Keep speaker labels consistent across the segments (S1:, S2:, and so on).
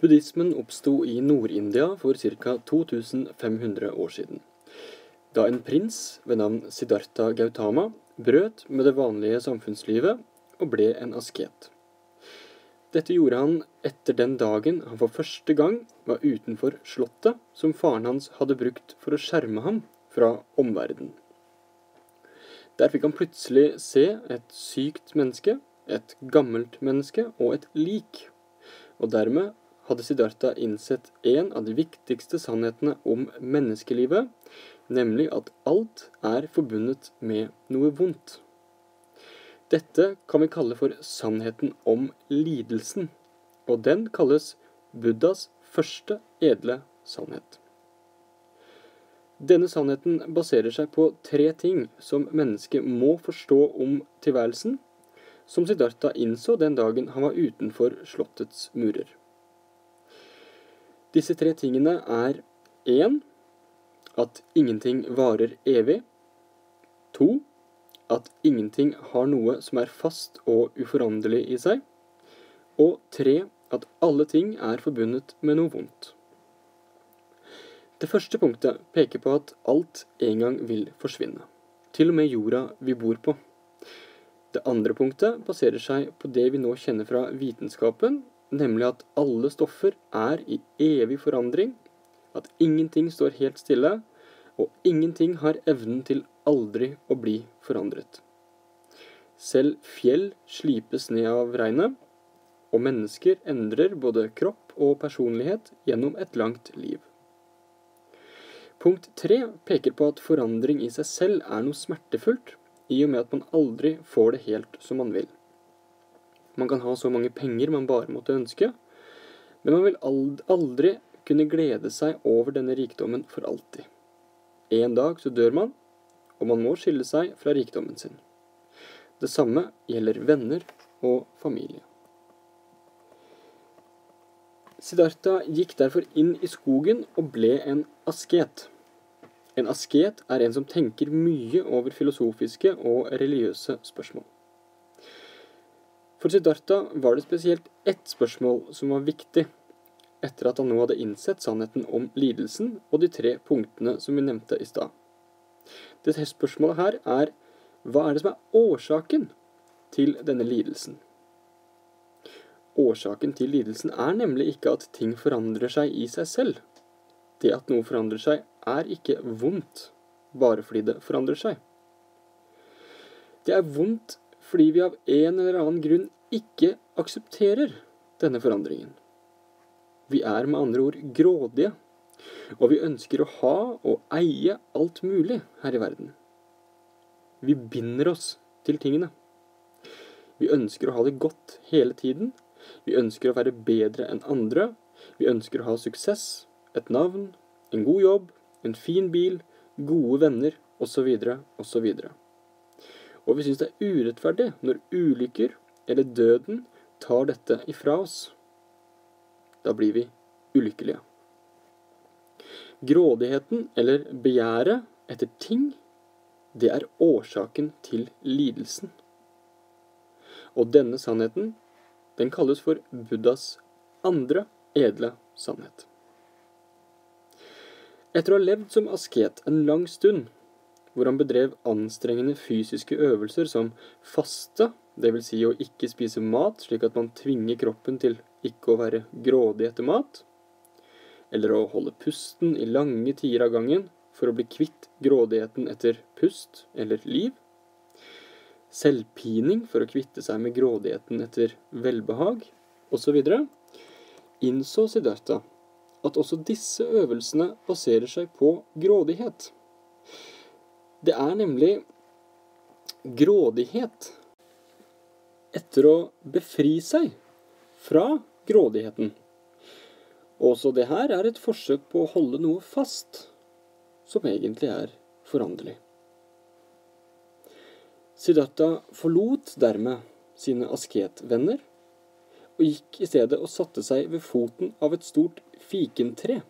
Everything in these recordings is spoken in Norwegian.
S1: Buddhismen oppsto i Nord-India for ca. 2500 år siden. Da en prins ved navn Siddhartha Gautama brøt med det vanlige samfunnslivet og ble en asket. Dette gjorde han etter den dagen han for første gang var utenfor slottet som faren hans hadde brukt for å skjerme ham fra omverdenen. Der fikk han plutselig se et sykt menneske, et gammelt menneske og et lik, og dermed hadde Siddhartha innsett en av de viktigste sannhetene om menneskelivet, nemlig at alt er forbundet med noe vondt. Dette kan vi kalle for sannheten om lidelsen, og den kalles Buddhas første edle sannhet. Denne sannheten baserer seg på tre ting som mennesket må forstå om tilværelsen, som Siddhartha innså den dagen han var utenfor slottets murer. Disse tre tingene er 1. at ingenting varer evig. To at ingenting har noe som er fast og uforanderlig i seg. Og tre at alle ting er forbundet med noe vondt. Det første punktet peker på at alt en gang vil forsvinne. Til og med jorda vi bor på. Det andre punktet baserer seg på det vi nå kjenner fra vitenskapen, nemlig at alle stoffer er i evig forandring, at ingenting står helt stille, og ingenting har evnen til aldri å bli forandret. Selv fjell slipes ned av regnet, og mennesker endrer både kropp og personlighet gjennom et langt liv. Punkt tre peker på at forandring i seg selv er noe smertefullt, i og med at man aldri får det helt som man vil. Man kan ha så mange penger man bare måtte ønske, men man vil aldri kunne glede seg over denne rikdommen for alltid. En dag så dør man, og man må skille seg fra rikdommen sin. Det samme gjelder venner og familie. Siddhartha gikk derfor inn i skogen og ble en asket. En asket er en som tenker mye over filosofiske og religiøse spørsmål. For Siddhartha var det spesielt ett spørsmål som var viktig, etter at han nå hadde innsett sannheten om lidelsen og de tre punktene som vi nevnte i stad. Dette spørsmålet her er hva er det som er årsaken til denne lidelsen? Årsaken til lidelsen er nemlig ikke at ting forandrer seg i seg selv. Det at noe forandrer seg, er ikke vondt bare fordi det forandrer seg. Det er vondt fordi vi av en eller annen grunn ikke aksepterer denne forandringen. Vi er med andre ord grådige, og vi ønsker å ha og eie alt mulig her i verden. Vi binder oss til tingene. Vi ønsker å ha det godt hele tiden. Vi ønsker å være bedre enn andre. Vi ønsker å ha suksess, et navn, en god jobb, en fin bil, gode venner osv. osv. Og vi syns det er urettferdig når ulykker eller døden tar dette ifra oss. Da blir vi ulykkelige. Grådigheten, eller begjæret etter ting, det er årsaken til lidelsen. Og denne sannheten, den kalles for Buddhas andre edle sannhet. Etter å ha levd som asket en lang stund, hvor han bedrev anstrengende fysiske øvelser som faste, dvs. Si å ikke spise mat slik at man tvinger kroppen til ikke å være grådig etter mat, eller å holde pusten i lange tider av gangen for å bli kvitt grådigheten etter pust eller liv, selvpining for å kvitte seg med grådigheten etter velbehag, osv., innså Siddhartha at også disse øvelsene baserer seg på grådighet. Det er nemlig grådighet etter å befri seg fra grådigheten. Også det her er et forsøk på å holde noe fast, som egentlig er foranderlig. Siddhartha forlot dermed sine asketvenner, og gikk i stedet og satte seg ved foten av et stort fikentre.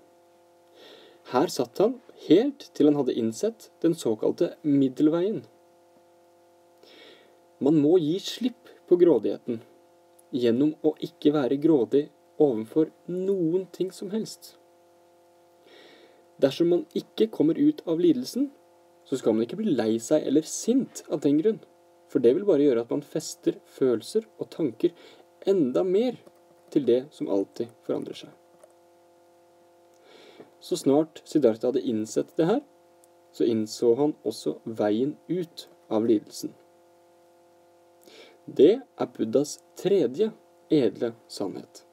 S1: Her satt han helt til han hadde innsett den såkalte middelveien. Man må gi slipp på grådigheten gjennom å ikke være grådig overfor noen ting som helst. Dersom man ikke kommer ut av lidelsen, så skal man ikke bli lei seg eller sint av den grunn, for det vil bare gjøre at man fester følelser og tanker enda mer til det som alltid forandrer seg. Så snart Siddhartha hadde innsett det her, så innså han også veien ut av lidelsen. Det er Buddhas tredje edle sannhet,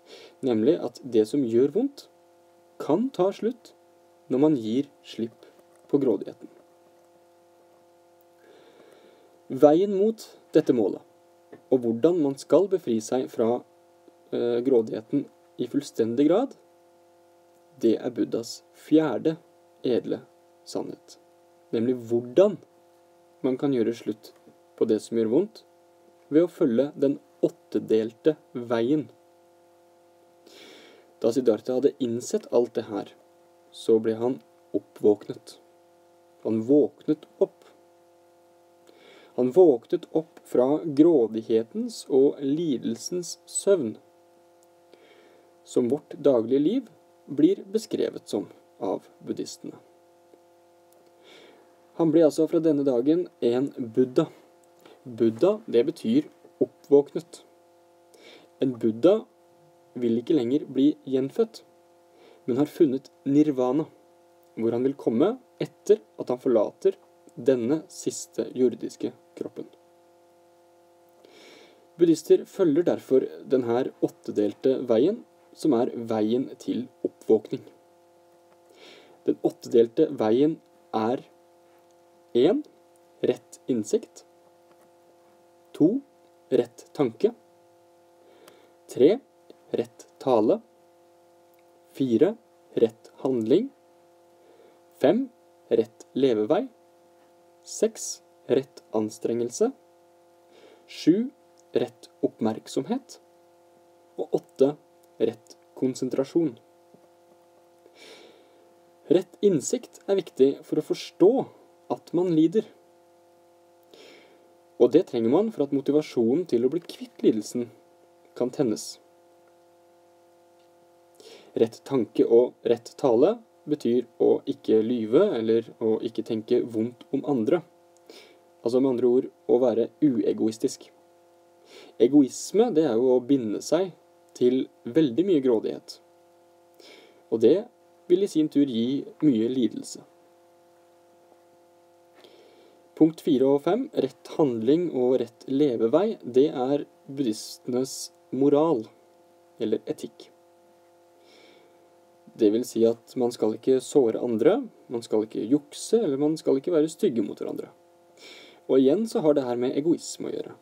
S1: nemlig at det som gjør vondt, kan ta slutt når man gir slipp på grådigheten. Veien mot dette målet, og hvordan man skal befri seg fra eh, grådigheten i fullstendig grad, det er Buddhas fjerde edle sannhet. Nemlig hvordan man kan gjøre slutt på det som gjør vondt, ved å følge den åttedelte veien. Da Siddhartha hadde innsett alt det her, så ble han oppvåknet. Han våknet opp. Han våknet opp fra grådighetens og lidelsens søvn, som vårt daglige liv blir beskrevet som av buddhistene. Han blir altså fra denne dagen en buddha. Buddha, det betyr oppvåknet. En buddha vil ikke lenger bli gjenfødt, men har funnet nirvana, hvor han vil komme etter at han forlater denne siste jordiske kroppen. Buddhister følger derfor denne åttedelte veien som er veien til oppvåkning. Den åttedelte veien er 1. Rett innsikt. 2. Rett tanke. 3. Rett tale. 4. Rett handling. 5. Rett levevei. 6. Rett anstrengelse. 7. Rett oppmerksomhet. Og 8 rett konsentrasjon. Rett innsikt er viktig for å forstå at man lider. Og det trenger man for at motivasjonen til å bli kvitt lidelsen kan tennes. Rett tanke og rett tale betyr å ikke lyve eller å ikke tenke vondt om andre. Altså med andre ord å være uegoistisk. Egoisme det er jo å binde seg til veldig mye grådighet. Og det vil i sin tur gi mye lidelse. Punkt fire og fem, rett handling og rett levevei, det er buddhistenes moral, eller etikk. Det vil si at man skal ikke såre andre, man skal ikke jukse, eller man skal ikke være stygge mot hverandre. Og igjen så har det her med egoisme å gjøre.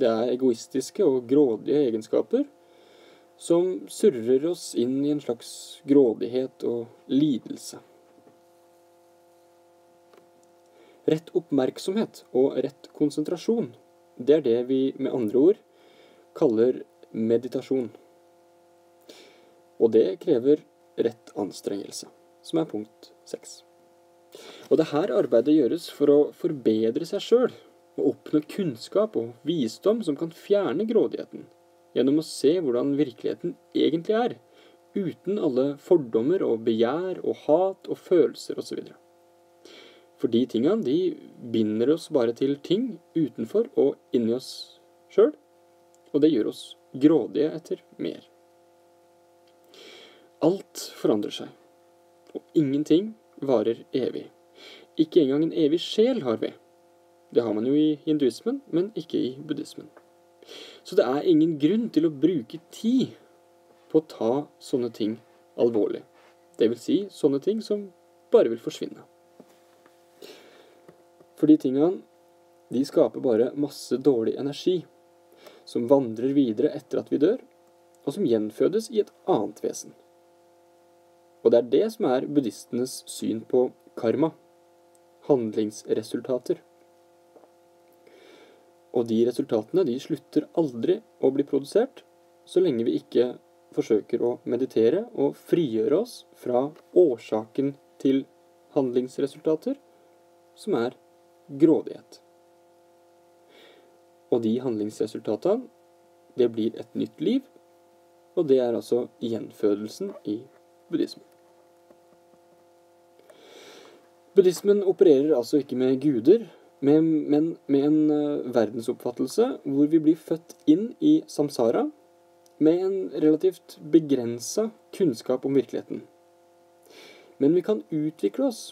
S1: Det er egoistiske og grådige egenskaper som surrer oss inn i en slags grådighet og lidelse. Rett oppmerksomhet og rett konsentrasjon, det er det vi med andre ord kaller meditasjon. Og det krever rett anstrengelse, som er punkt seks. Og det her arbeidet gjøres for å forbedre seg sjøl og oppnå kunnskap og visdom som kan fjerne grådigheten gjennom å se hvordan virkeligheten egentlig er, uten alle fordommer og begjær og hat og følelser osv. For de tingene de binder oss bare til ting utenfor og inni oss sjøl, og det gjør oss grådige etter mer. Alt forandrer seg, og ingenting varer evig. Ikke engang en evig sjel har vi. Det har man jo i hinduismen, men ikke i buddhismen. Så det er ingen grunn til å bruke tid på å ta sånne ting alvorlig. Det vil si sånne ting som bare vil forsvinne. For de tingene, de skaper bare masse dårlig energi, som vandrer videre etter at vi dør, og som gjenfødes i et annet vesen. Og det er det som er buddhistenes syn på karma, handlingsresultater. Og de resultatene de slutter aldri å bli produsert så lenge vi ikke forsøker å meditere og frigjøre oss fra årsaken til handlingsresultater, som er grådighet. Og de handlingsresultatene, det blir et nytt liv og det er altså gjenfødelsen i buddhismen. Buddhismen opererer altså ikke med guder, men med en eh, verdensoppfattelse hvor vi blir født inn i samsara med en relativt begrensa kunnskap om virkeligheten. Men vi kan utvikle oss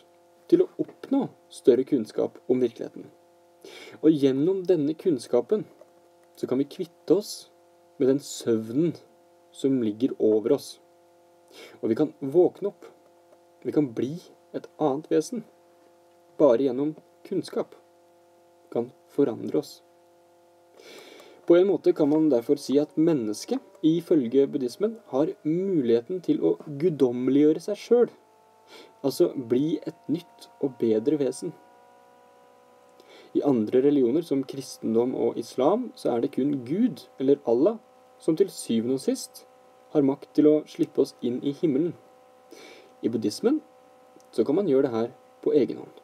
S1: til å oppnå større kunnskap om virkeligheten. Og gjennom denne kunnskapen så kan vi kvitte oss med den søvnen som ligger over oss. Og vi kan våkne opp. Vi kan bli et annet vesen. Bare gjennom kunnskap forandre oss. På en måte kan man derfor si at mennesket, ifølge buddhismen, har muligheten til å guddommeliggjøre seg sjøl. Altså bli et nytt og bedre vesen. I andre religioner, som kristendom og islam, så er det kun Gud, eller Allah, som til syvende og sist har makt til å slippe oss inn i himmelen. I buddhismen så kan man gjøre det her på egen hånd.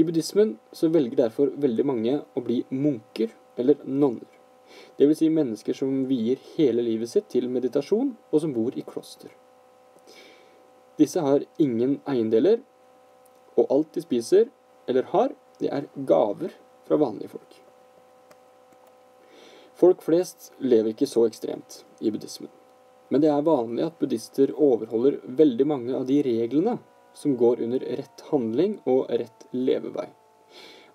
S1: I buddhismen så velger derfor veldig mange å bli munker eller nonner. Dvs. Si mennesker som vier hele livet sitt til meditasjon, og som bor i kloster. Disse har ingen eiendeler, og alt de spiser eller har, det er gaver fra vanlige folk. Folk flest lever ikke så ekstremt i buddhismen. Men det er vanlig at buddhister overholder veldig mange av de reglene som går under rett handling og rett levevei.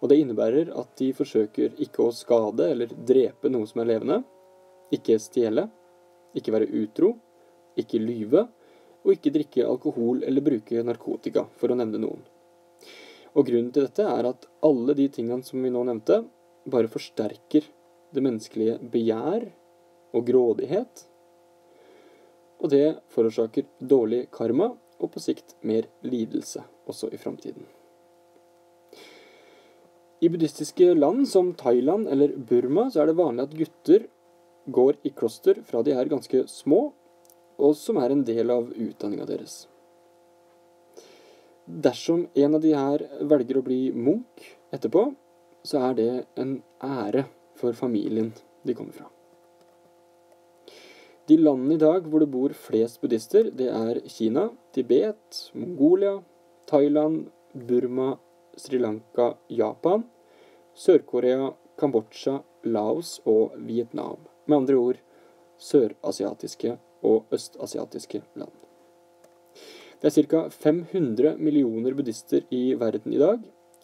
S1: Og det innebærer at de forsøker ikke å skade eller drepe noe som er levende, ikke stjele, ikke være utro, ikke lyve, og ikke drikke alkohol eller bruke narkotika, for å nevne noen. Og grunnen til dette er at alle de tingene som vi nå nevnte, bare forsterker det menneskelige begjær og grådighet, og det forårsaker dårlig karma og på sikt mer lidelse også i framtiden. I buddhistiske land som Thailand eller Burma så er det vanlig at gutter går i kloster fra de er ganske små, og som er en del av utdanninga deres. Dersom en av de her velger å bli munk etterpå, så er det en ære for familien de kommer fra. De landene i dag hvor det bor flest buddhister, det er Kina, Tibet, Mongolia, Thailand, Burma, Sri Lanka, Japan, Sør-Korea, Kambodsja, Laos og Vietnam. Med andre ord sørasiatiske og østasiatiske land. Det er ca. 500 millioner buddhister i verden i dag,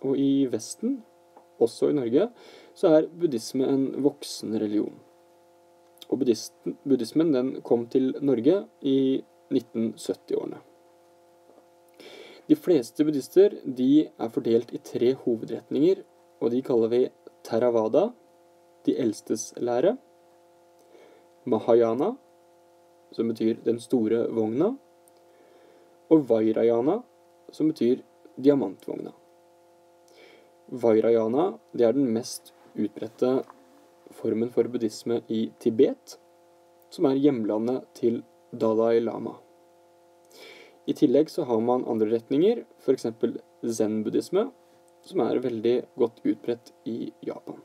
S1: og i Vesten, også i Norge, så er buddhisme en voksen religion. Og buddhismen den kom til Norge i 1970-årene. De fleste buddhister de er fordelt i tre hovedretninger, og de kaller vi Theravada, de eldstes lære, Mahayana, som betyr den store vogna, og Vairayana, som betyr diamantvogna. Vairayana det er den mest utbredte formen for buddhisme i Tibet, som er hjemlandet til Dalai Lama. I tillegg så har man andre retninger, f.eks. zen-buddhisme, som er veldig godt utbredt i Japan.